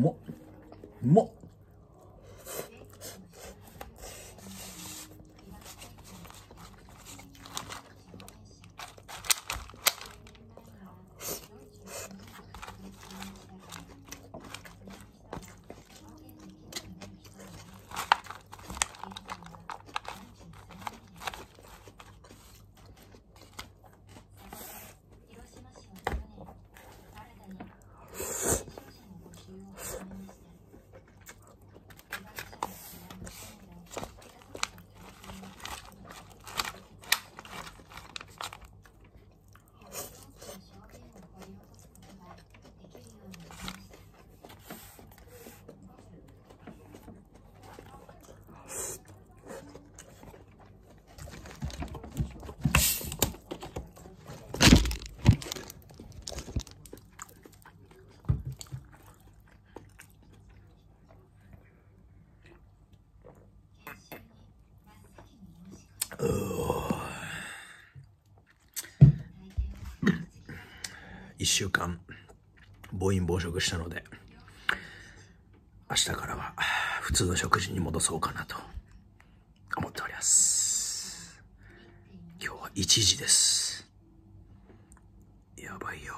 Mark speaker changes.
Speaker 1: もも。1週間暴飲暴食したので明日からは普通の食事に戻そうかなと思っております。今日は1時です。やばいよ。